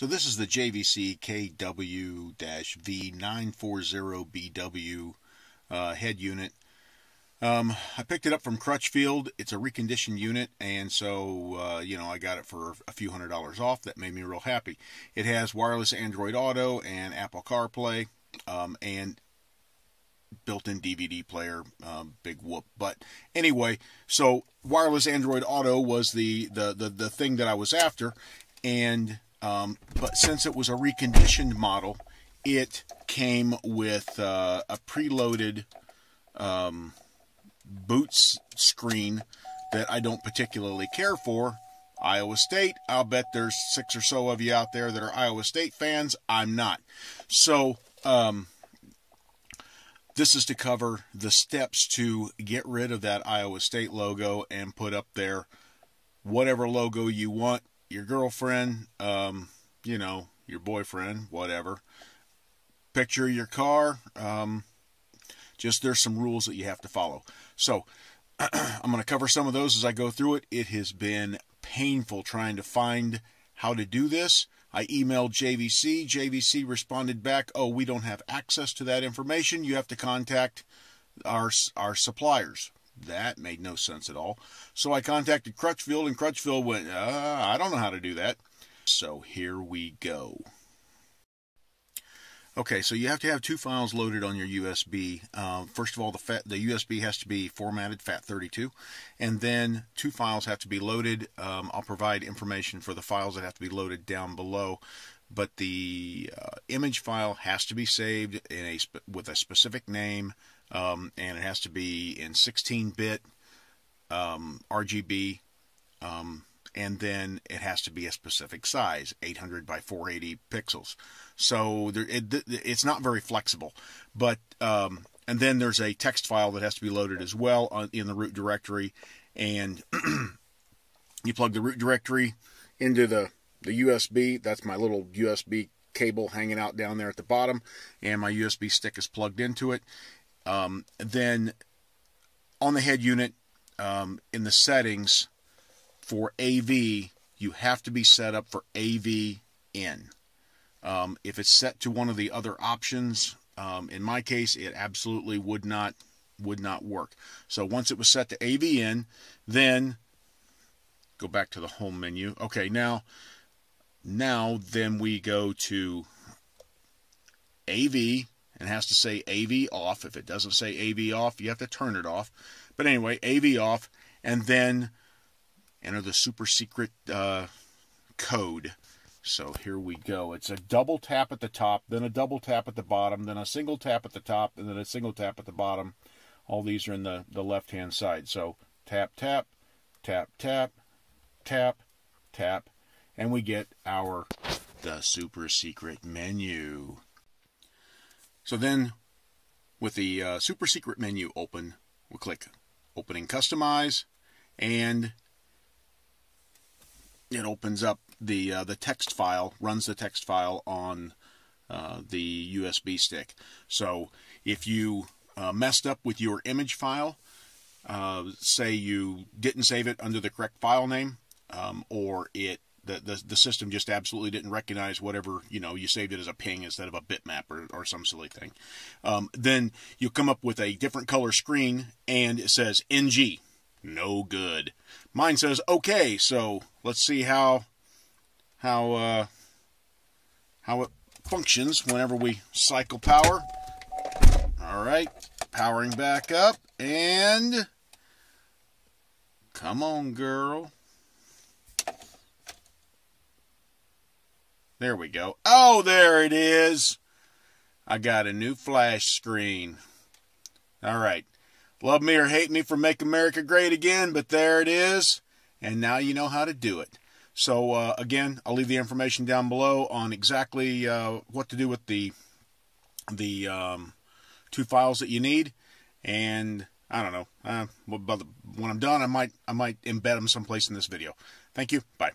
So this is the JVC KW-V940BW uh, head unit. Um, I picked it up from Crutchfield. It's a reconditioned unit, and so uh, you know I got it for a few hundred dollars off. That made me real happy. It has wireless Android Auto and Apple CarPlay, um, and built-in DVD player. Um, big whoop. But anyway, so wireless Android Auto was the the the, the thing that I was after, and um, but since it was a reconditioned model, it came with uh, a preloaded um, boots screen that I don't particularly care for. Iowa State, I'll bet there's six or so of you out there that are Iowa State fans. I'm not. So, um, this is to cover the steps to get rid of that Iowa State logo and put up there whatever logo you want your girlfriend, um, you know, your boyfriend, whatever. Picture your car. Um, just there's some rules that you have to follow. So I'm going to cover some of those as I go through it. It has been painful trying to find how to do this. I emailed JVC. JVC responded back, "Oh, we don't have access to that information. You have to contact our our suppliers." That made no sense at all. So I contacted Crutchfield, and Crutchfield went, uh, I don't know how to do that. So here we go. Okay, so you have to have two files loaded on your USB. Um, first of all, the, FAT, the USB has to be formatted FAT32, and then two files have to be loaded. Um, I'll provide information for the files that have to be loaded down below, but the uh, image file has to be saved in a with a specific name, um, and it has to be in 16-bit um, RGB, um, and then it has to be a specific size, 800 by 480 pixels. So there, it, it's not very flexible, but um, and then there's a text file that has to be loaded as well on, in the root directory, and you plug the root directory into the the USB. That's my little USB cable hanging out down there at the bottom, and my USB stick is plugged into it. Um, then on the head unit, um, in the settings for AV, you have to be set up for AV in. Um, if it's set to one of the other options, um, in my case, it absolutely would not would not work. So once it was set to AV in, then go back to the home menu. Okay, now now then we go to AV and has to say AV off. If it doesn't say AV off, you have to turn it off. But anyway, AV off, and then enter the super secret uh, code. So here we go. It's a double tap at the top, then a double tap at the bottom, then a single tap at the top, and then a single tap at the bottom. All these are in the, the left-hand side. So tap, tap, tap, tap, tap, tap, and we get our the super secret menu. So then with the uh, super secret menu open, we'll click opening customize and it opens up the uh, the text file, runs the text file on uh, the USB stick. So if you uh, messed up with your image file, uh, say you didn't save it under the correct file name, um, or it the, the, the system just absolutely didn't recognize whatever you know you saved it as a ping instead of a bitmap or, or some silly thing. Um, then you come up with a different color screen and it says ng no good. Mine says okay so let's see how how uh, how it functions whenever we cycle power. All right powering back up and come on girl There we go. Oh, there it is. I got a new flash screen. All right. Love me or hate me for Make America Great Again, but there it is. And now you know how to do it. So, uh, again, I'll leave the information down below on exactly uh, what to do with the the um, two files that you need. And I don't know. Uh, when I'm done, I might I might embed them someplace in this video. Thank you. Bye.